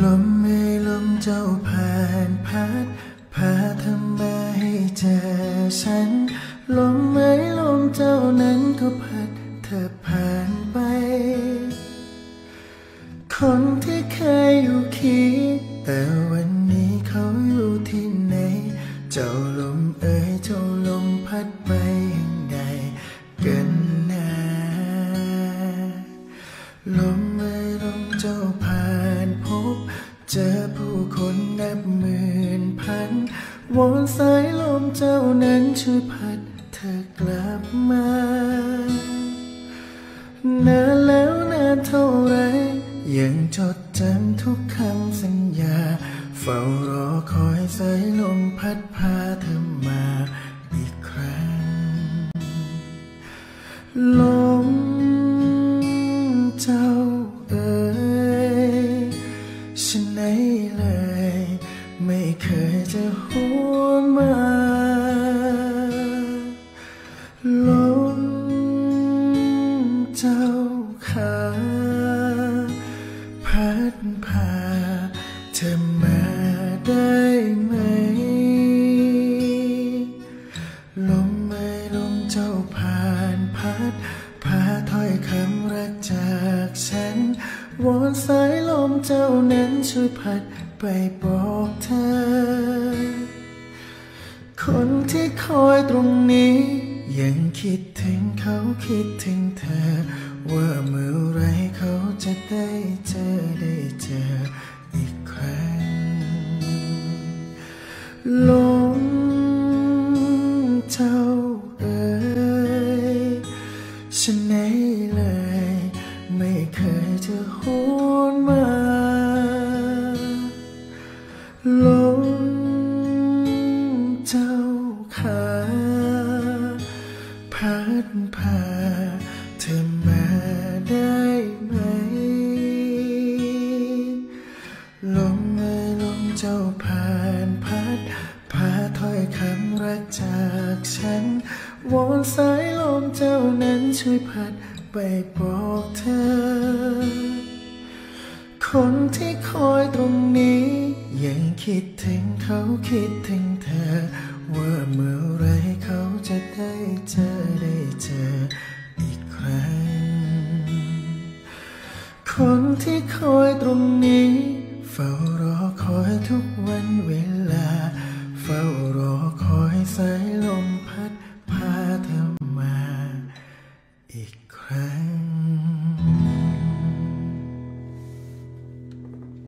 ลมไม่ลมเจ้าผ่านพัดพาเธอมาให้เจอฉัน ลมไม่ลมเจ้านั้นก็พัดเธอผ่านไป คนที่เคยอยู่คิดแต่วันนี้เขาอยู่ที่ไหน เจ้าลมเอ่ยเจ้าลมพัดไปอย่างใดกันนะลมไม่ลมเจ้าผ่า เจอผู้คนนับหมื่นพันวอนสายลมเจ้านั้นช่วยพัดเธอกลับมานานแล้วนานเท่าไร ยังจดจำทุกคำสัญญา เฝ้ารอคอยสายลมพัดพาเธอมาอีกครั้งลมเจ้าเอ๋ หวมาลมเจ้าขาพัดพาเธอมาได้ไหม ลมไม่ลมเจ้าผ่านพัดพาถ้อยคำรักจากฉันวอนสายลมเจ้านั้นช่วยพัดไปบอกเธอ คนที่คอยตรงนี้ ยังคิดถึงเขาคิดถึงเธอ ว่าเมื่อไรเขาจะได้เจอได้เจออีกครั้งลมเจ้าเอ๋ยฉันไหนเลย ไม่เคยจะหวนมาลม พัดพาเธอมาได้ไหม ลมเอ่ยลมเจ้าผ่านพัด พาถ้อยคำรักจากฉัน วอนสายลมเจ้านั้นช่วยพัดไปบอกเธอ คนที่คอยตรงนี้ ยังคิดถึงเขาคิดถึงเธอ จะได้เจอได้เจออีกครั้ง คนที่คอยตรงนี้ เฝ้ารอคอยทุกวันเวลา เฝ้ารอคอยสายลมพัดพาเธอมา อีกครั้ง